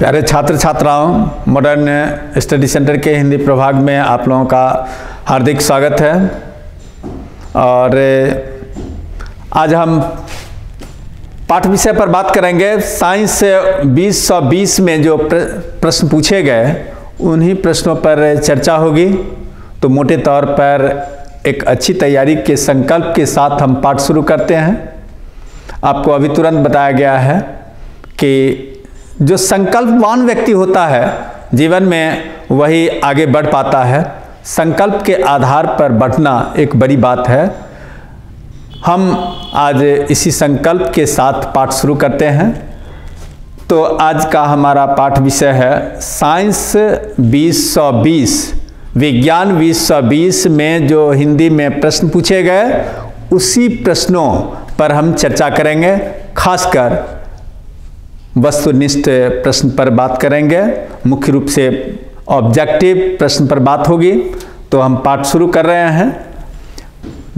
प्यारे छात्र छात्राओं मॉडर्न स्टडी सेंटर के हिंदी प्रभाग में आप लोगों का हार्दिक स्वागत है। और, आज हम पाठ विषय पर बात करेंगे। साइंस से 2020 में जो प्रश्न पूछे गए, उन्हीं प्रश्नों पर चर्चा होगी। तो मोटे तौर पर एक अच्छी तैयारी के संकल्प के साथ हम पाठ शुरू करते हैं। आपको अभी तुरंत बताया गया है कि जो संकल्पवान व्यक्ति होता है, जीवन में वही आगे बढ़ पाता है। संकल्प के आधार पर बढ़ना एक बड़ी बात है। हम आज इसी संकल्प के साथ पाठ शुरू करते हैं। तो आज का हमारा पाठ विषय है, साइंस 2020 विज्ञान 2020 में जो हिंदी में प्रश्न पूछे गए, उसी प्रश्नों पर हम चर्चा करेंगे, खासकर वस्तुनिष्ठ प्रश्न पर बात करेंगे। मुख्य रूप से ऑब्जेक्टिव प्रश्न पर बात होगी। तो हम पाठ शुरू कर रहे हैं।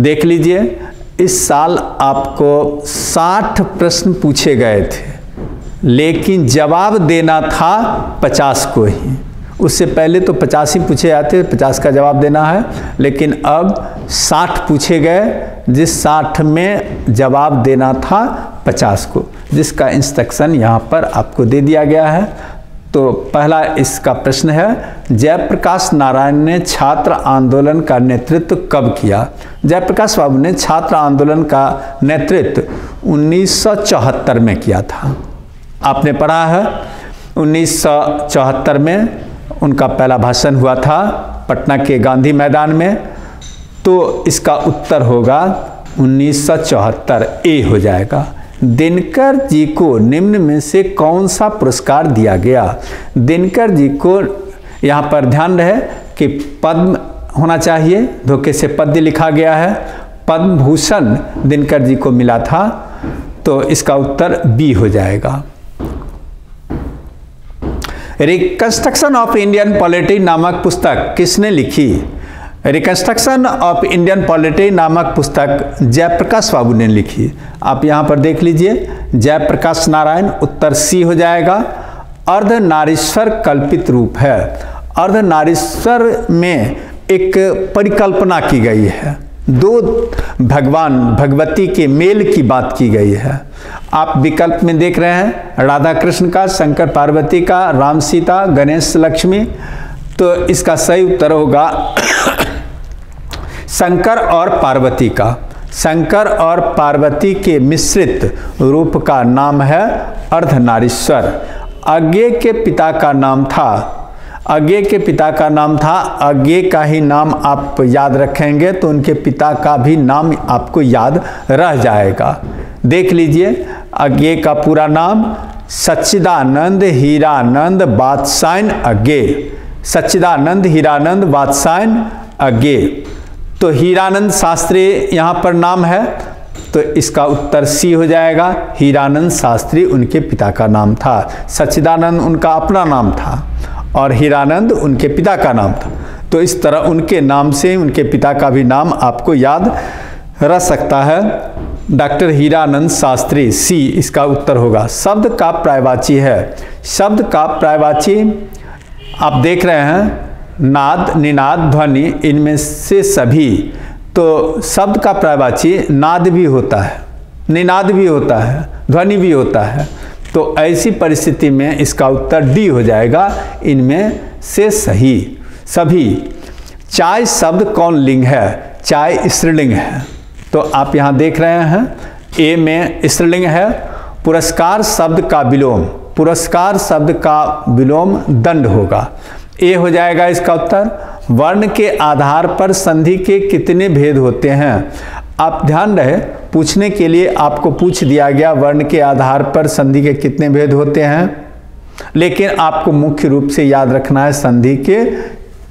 देख लीजिए, इस साल आपको 60 प्रश्न पूछे गए थे, लेकिन जवाब देना था 50 को ही। उससे पहले तो 50 ही पूछे जाते 50 का जवाब देना है, लेकिन अब 60 पूछे गए, जिस 60 में जवाब देना था 50 को। जिसका इंस्ट्रक्शन यहाँ पर आपको दे दिया गया है। तो पहला इसका प्रश्न है, जयप्रकाश नारायण ने छात्र आंदोलन का नेतृत्व कब किया? जयप्रकाश बाबू ने छात्र आंदोलन का नेतृत्व 1974 में किया था। आपने पढ़ा है 1974 में उनका पहला भाषण हुआ था पटना के गांधी मैदान में। तो इसका उत्तर होगा 1974 ए हो जाएगा। दिनकर जी को निम्न में से कौन सा पुरस्कार दिया गया? दिनकर जी को यहाँ पर ध्यान रहे कि पद्म होना चाहिए, धोखे से पद्य लिखा गया है। पद्म भूषण दिनकर जी को मिला था तो इसका उत्तर बी हो जाएगा। रिकंस्ट्रक्शन ऑफ़ इंडियन पॉलिटी नामक पुस्तक किसने लिखी? रिकंस्ट्रक्शन ऑफ़ इंडियन पॉलिटी नामक पुस्तक जयप्रकाश बाबू ने लिखी। आप यहाँ पर देख लीजिए, जयप्रकाश नारायण उत्तर सी हो जाएगा। अर्ध नारीश्वर कल्पित रूप है। अर्ध नारीश्वर में एक परिकल्पना की गई है। दो भगवान, भगवती के मेल की बात की गई है। आप विकल्प में देख रहे हैं राधा कृष्ण का, शंकर पार्वती का, राम सीता, गणेश लक्ष्मी। तो इसका सही उत्तर होगा शंकर और पार्वती का। शंकर और पार्वती के मिश्रित रूप का नाम है अर्धनारीश्वर। अज्ञे के पिता का नाम था अज्ञे के पिता का नाम था अज्ञे का ही नाम आप याद रखेंगे तो उनके पिता का भी नाम आपको याद रह जाएगा। देख लीजिए अज्ञे का पूरा नाम, सच्चिदानंद हीरानंद बादशाइन अज्ञे सच्चिदानंद हीरानंद बादशाइन अज्ञे तो हीरानंद शास्त्री यहाँ पर नाम है तो इसका उत्तर सी हो जाएगा। हीरानंद शास्त्री उनके पिता का नाम था, सच्चिदानंद उनका अपना नाम था, और हीरानंद उनके पिता का नाम था। तो इस तरह उनके नाम से उनके पिता का भी नाम आपको याद रह सकता है। डॉक्टर हीरानंद शास्त्री, सी, इसका उत्तर होगा। शब्द का प्रायवाची है। शब्द का प्रायवाची आप देख रहे हैं। नाद, निनाद, ध्वनि, इनमें से सभी। तो शब्द का प्रायवाची नाद भी होता है, निनाद भी होता है, ध्वनि भी होता है। तो ऐसी परिस्थिति में इसका उत्तर डी हो जाएगा, इनमें से सही। सभी, चाय शब्द कौन लिंग है? चाय स्त्रीलिंग है। तो आप यहाँ देख रहे हैं, ए में स्त्रीलिंग है, पुरस्कार शब्द का विलोम, पुरस्कार शब्द का विलोम दंड होगा। ए हो जाएगा इसका उत्तर, वर्ण के आधार पर संधि के कितने भेद होते हैं? आप ध्यान रहे, पूछने के लिए आपको पूछ दिया गया वर्ण के आधार पर संधि के कितने भेद होते हैं। लेकिन आपको मुख्य रूप से याद रखना है संधि के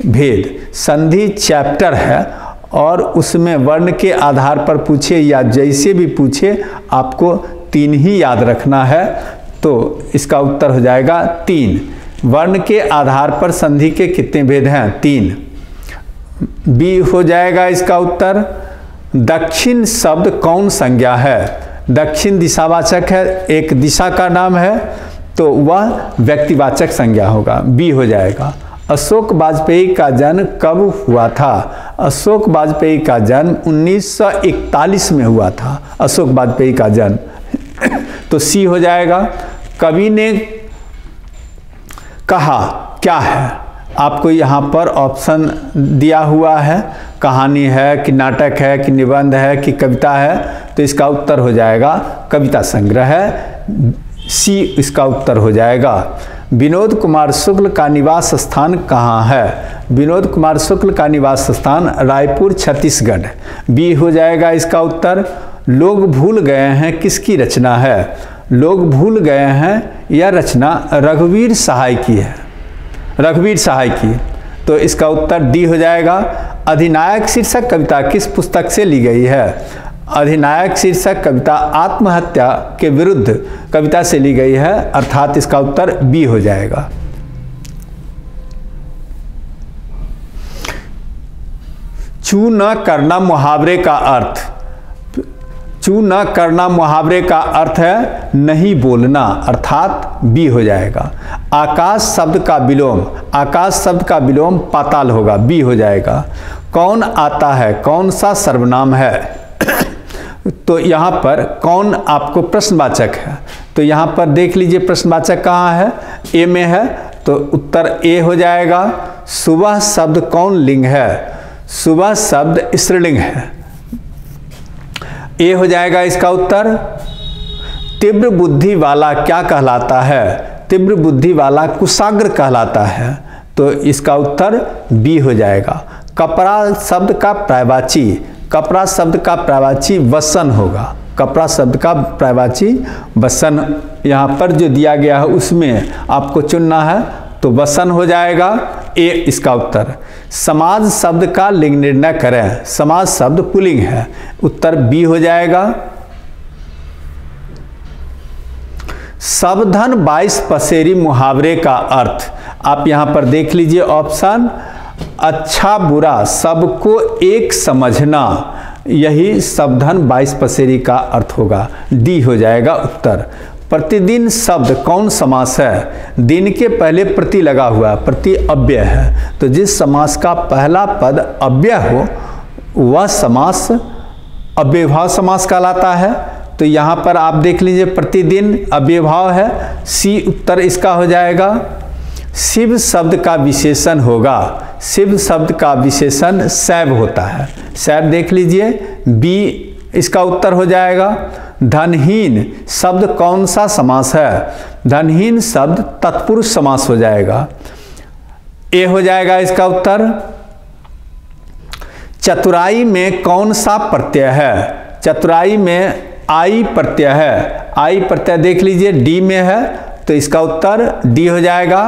भेद। संधि चैप्टर है और उसमें वर्ण के आधार पर पूछे या जैसे भी पूछे आपको तीन ही याद रखना है। तो इसका उत्तर हो जाएगा तीन। वर्ण के आधार पर संधि के कितने भेद हैं? तीन। बी हो जाएगा इसका उत्तर, दक्षिण शब्द कौन संज्ञा है? दक्षिण दिशावाचक है, एक दिशा का नाम है तो वह व्यक्तिवाचक संज्ञा होगा। बी हो जाएगा, अशोक वाजपेयी का जन्म कब हुआ था? अशोक वाजपेयी का जन्म 1941 में हुआ था। अशोक वाजपेयी का जन्म। तो सी हो जाएगा, कवि ने कहा, क्या है? आपको यहाँ पर ऑप्शन दिया हुआ है, कहानी है, कि नाटक है, कि निबंध है, कि कविता है तो इसका उत्तर हो जाएगा कविता संग्रह। है सी, इसका उत्तर हो जाएगा, विनोद कुमार शुक्ल का निवास स्थान कहाँ है? विनोद कुमार शुक्ल का निवास स्थान रायपुर, छत्तीसगढ़। बी हो जाएगा इसका उत्तर, लोग भूल गए हैं किसकी रचना है? लोग भूल गए हैं यह रचना रघुवीर सहाय की है। रघुवीर सहाय की। तो इसका उत्तर डी हो जाएगा, अधिनायक शीर्षक कविता किस पुस्तक से ली गई है? अधिनायक शीर्षक कविता आत्महत्या के विरुद्ध कविता से ली गई है, अर्थात इसका उत्तर बी हो जाएगा। चू न करना मुहावरे का अर्थ। चू न करना मुहावरे का अर्थ है नहीं बोलना अर्थात बी हो जाएगा। आकाश शब्द का विलोम, आकाश शब्द का विलोम पाताल होगा, बी हो जाएगा। कौन आता है, कौन सा सर्वनाम है? तो यहाँ पर कौन आपको प्रश्नवाचक है? तो यहाँ पर देख लीजिए प्रश्नवाचक कहाँ है? ए में है तो उत्तर ए हो जाएगा। सुबह शब्द कौन लिंग है? सुबह शब्द स्त्रीलिंग है। ए हो जाएगा इसका उत्तर। तीव्र बुद्धि वाला क्या कहलाता है? तीव्र बुद्धि वाला कुशाग्र कहलाता है। तो इसका उत्तर बी हो जाएगा। कपड़ा शब्द का प्रायवाची, कपड़ा शब्द का प्रायवाची वसन होगा। कपड़ा शब्द का प्रायवाची वसन, यहाँ पर जो दिया गया है उसमें आपको चुनना है तो वसन हो जाएगा। ए इसका उत्तर। समाज शब्द का लिंग निर्णय करें। समाज शब्द पुलिंग है। उत्तर बी हो जाएगा। सबधन बाईस पसेरी मुहावरे का अर्थ। आप यहाँ पर देख लीजिए ऑप्शन। अच्छा बुरा सबको एक समझना, यही सबधन बाईस पसेरी का अर्थ होगा। डी हो जाएगा उत्तर। प्रतिदिन शब्द कौन समास है? दिन के पहले प्रति लगा हुआ है प्रति अव्यय है। तो जिस समास का पहला पद अव्यय हो, वह समास अव्यभाव समास कहलाता है। तो यहाँ पर आप देख लीजिए प्रतिदिन अव्यभाव है। सी उत्तर इसका हो जाएगा। शिव शब्द का विशेषण होगा। शिव शब्द का विशेषण शैव होता है। शैव देख लीजिए। बी इसका उत्तर हो जाएगा। धनहीन शब्द कौन सा समास है? धनहीन शब्द तत्पुरुष समास हो जाएगा। ए हो जाएगा इसका उत्तर। चतुराई में कौन सा प्रत्यय है? चतुराई में आई प्रत्यय है। आई प्रत्यय देख लीजिए, डी में है तो इसका उत्तर डी हो जाएगा।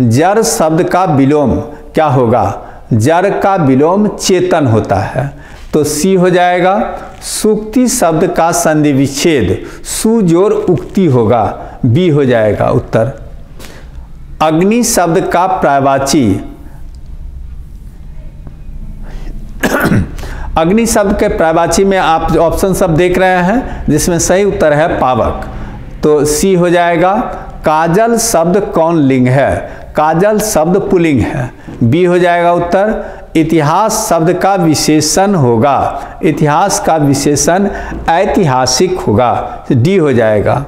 जर शब्द का विलोम क्या होगा? जर का विलोम चेतन होता है तो सी हो जाएगा। सुक्ति शब्द का संधि विच्छेद सुजोर उक्ति होगा, बी हो जाएगा उत्तर। अग्नि शब्द का प्रायवाची अग्नि शब्द के प्रायवाची में आप ऑप्शन सब देख रहे हैं, जिसमें सही उत्तर है पावक। तो सी हो जाएगा, काजल शब्द कौन लिंग है? काजल शब्द पुलिंग है। बी हो जाएगा उत्तर, इतिहास शब्द का विशेषण होगा। इतिहास का विशेषण ऐतिहासिक होगा। डी हो जाएगा।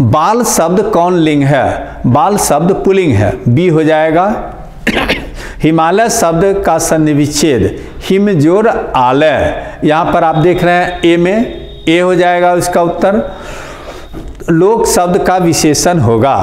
बाल शब्द कौन लिंग है? बाल शब्द पुलिंग है। बी हो जाएगा। हिमालय शब्द का सन्निविच्छेद। हिमजोर आलय। यहाँ पर आप देख रहे हैं, ए में ए हो जाएगा उसका उत्तर। लोक शब्द का विशेषण होगा,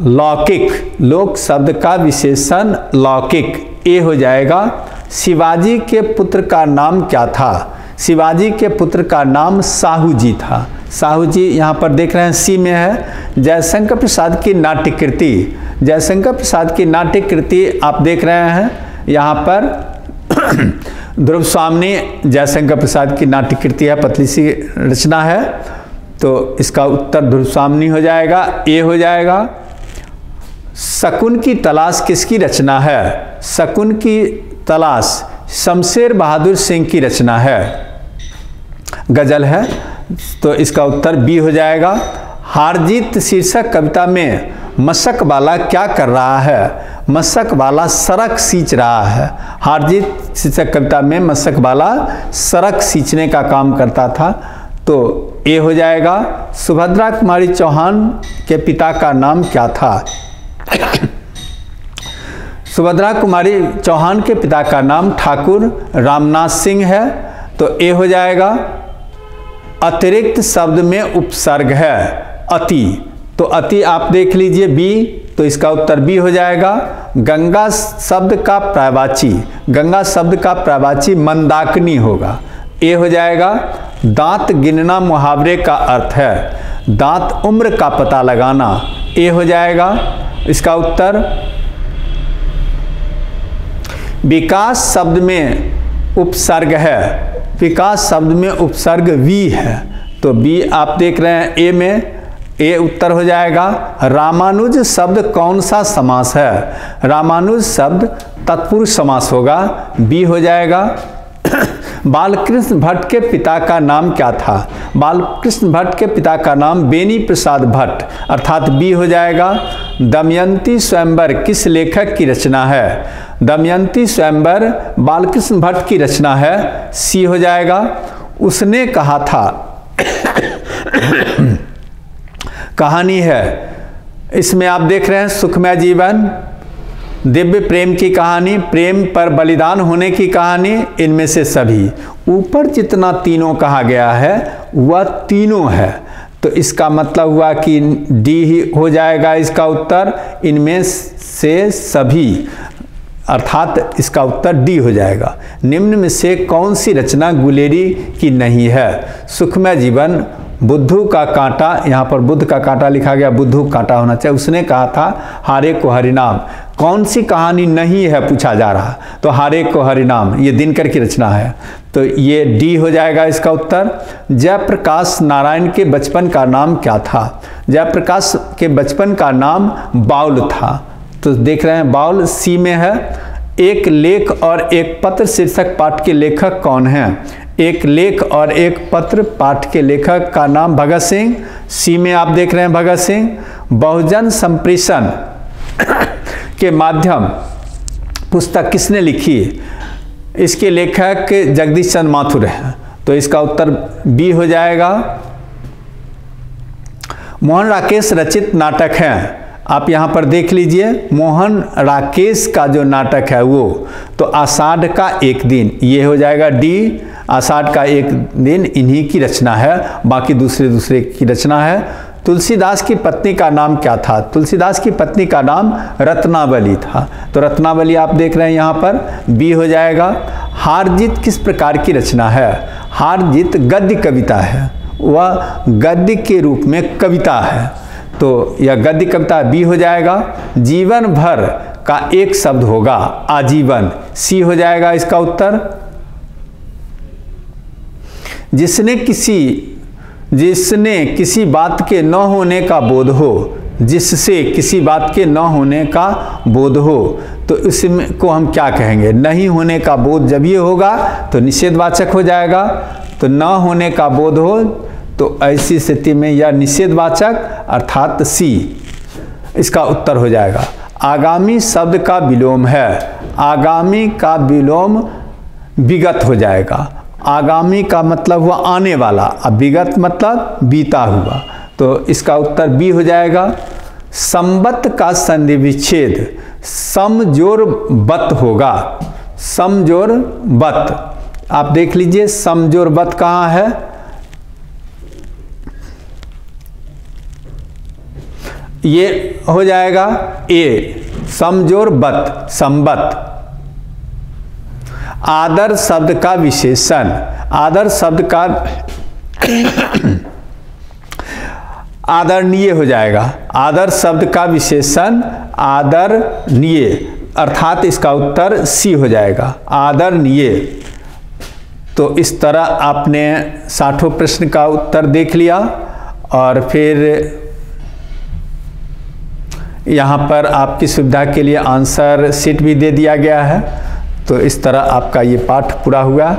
लौकिक। लोक शब्द का विशेषण लौकिक। ए हो जाएगा, शिवाजी के पुत्र का नाम क्या था? शिवाजी के पुत्र का नाम साहू जी था। साहू जी यहाँ पर देख रहे हैं, सी में है, जयशंकर प्रसाद की नाट्य कृति जयशंकर प्रसाद की नाट्य कृति आप देख रहे हैं, यहाँ पर ध्रुव स्वामी जयशंकर प्रसाद की नाट्य कृति है पतली सी रचना है तो इसका उत्तर ध्रुव स्वामी हो जाएगा, ए हो जाएगा। शकुन की तलाश किसकी रचना है? शकुन की तलाश शमशेर बहादुर सिंह की रचना है। गज़ल है तो इसका उत्तर बी हो जाएगा। हारजीत शीर्षक कविता में मशक वाला क्या कर रहा है? मशक वाला सड़क सींच रहा है। हारजीत शीर्षक कविता में मशक वाला सड़क सींचने का काम करता था। तो ये हो जाएगा। सुभद्रा कुमारी चौहान के पिता का नाम क्या था? सुभद्रा कुमारी चौहान के पिता का नाम ठाकुर रामनाथ सिंह है। तो ये हो जाएगा। अतिरिक्त शब्द में उपसर्ग है। अति। तो अति आप देख लीजिए बी तो इसका उत्तर बी हो जाएगा। गंगा शब्द का प्रावाची, गंगा शब्द का प्रावाची मंदाकिनी होगा। ए हो जाएगा, दांत गिनना मुहावरे का अर्थ है। दांत उम्र का पता लगाना, ए हो जाएगा। इसका उत्तर, विकास शब्द में उपसर्ग है। विकास शब्द में उपसर्ग वी है। तो बी आप देख रहे हैं ए में ए उत्तर हो जाएगा रामानुज शब्द कौन सा समास है रामानुज शब्द तत्पुरुष समास होगा बी हो जाएगा बालकृष्ण भट्ट के पिता का नाम क्या था बालकृष्ण भट्ट के पिता का नाम बेनी प्रसाद भट्ट अर्थात बी हो जाएगा दमयंती स्वयंवर किस लेखक की रचना है दमयंती स्वयंवर बालकृष्ण भट्ट की रचना है सी हो जाएगा उसने कहा था कहानी है। इसमें आप देख रहे हैं सुखमय जीवन, दिव्य प्रेम की कहानी, प्रेम पर बलिदान होने की कहानी, इनमें से सभी। ऊपर जितना तीनों कहा गया है, वह तीनों है। तो इसका मतलब हुआ कि डी ही हो जाएगा इसका उत्तर, इनमें से सभी। अर्थात इसका उत्तर डी हो जाएगा। निम्न में से कौन सी रचना गुलेरी की नहीं है? सुखमय जीवन बुद्धू का कांटा, यहाँ पर बुद्ध का कांटा लिखा गया, बुद्धू कांटा होना चाहिए। उसने कहा था, हारे को हरिनाम। कौन सी कहानी नहीं है पूछा जा रहा? तो हारे को हरिनाम, ये दिनकर की रचना है। तो ये डी हो जाएगा इसका उत्तर। जयप्रकाश नारायण के बचपन का नाम क्या था? जयप्रकाश के बचपन का नाम बाउल था। तो देख रहे हैं, बाउल सी में है। एक लेख और एक पत्र शीर्षक पाठ के लेखक कौन हैं? एक लेख और एक पत्र पाठ के लेखक का नाम भगत सिंह। सी में आप देख रहे हैं भगत सिंह। बहुजन संप्रेषण के माध्यम पुस्तक किसने लिखी? इसके लेखक जगदीश चंद्र माथुर हैं। तो इसका उत्तर बी हो जाएगा। मोहन राकेश रचित नाटक है। आप यहाँ पर देख लीजिए, मोहन राकेश का जो नाटक है वो तो आषाढ़ का एक दिन, ये हो जाएगा डी। आषाढ़ का एक दिन इन्हीं की रचना है, बाकी दूसरे दूसरे की रचना है। तुलसीदास की पत्नी का नाम क्या था? तुलसीदास की पत्नी का नाम रत्नावली था। तो रत्नावली आप देख रहे हैं यहाँ पर बी हो जाएगा। हारजीत किस प्रकार की रचना है? हारजीत गद्य कविता है। वह गद्य के रूप में कविता है। तो यह गद्य कविता बी हो जाएगा। जीवन भर का एक शब्द होगा, आजीवन। सी हो जाएगा इसका उत्तर। जिसने किसी जिसने किसी बात के न होने का बोध हो, जिससे किसी बात के न होने का बोध हो तो इसमें को हम क्या कहेंगे? नहीं होने का बोध जब ये होगा तो निषेधवाचक हो जाएगा। तो न होने का बोध हो तो ऐसी स्थिति में यह निषेधवाचक, अर्थात सी, इसका उत्तर हो जाएगा। आगामी शब्द का विलोम है। आगामी का विलोम विगत हो जाएगा। आगामी का मतलब हुआ आने वाला। अब विगत मतलब बीता हुआ। तो इसका उत्तर बी हो जाएगा। संबत का संधि विच्छेद समजोर बत होगा। समजोर बत। आप देख लीजिए, समजोर बत कहाँ है? ये हो जाएगा ए। समजोर बत, संबत। आदर शब्द का विशेषण। आदर शब्द का आदरणीय हो जाएगा। आदर शब्द का विशेषण आदरणीय, अर्थात इसका उत्तर सी हो जाएगा। आदरणीय। तो इस तरह आपने साठों प्रश्न का उत्तर देख लिया और फिर यहाँ पर आपकी सुविधा के लिए आंसर सीट भी दे दिया गया है। तो इस तरह आपका ये पाठ पूरा हुआ।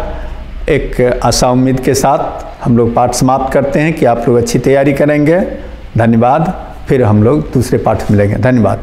एक आशा उम्मीद के साथ हम लोग पाठ समाप्त करते हैं कि आप लोग अच्छी तैयारी करेंगे। धन्यवाद। फिर हम लोग दूसरे पाठ मिलेंगे। धन्यवाद।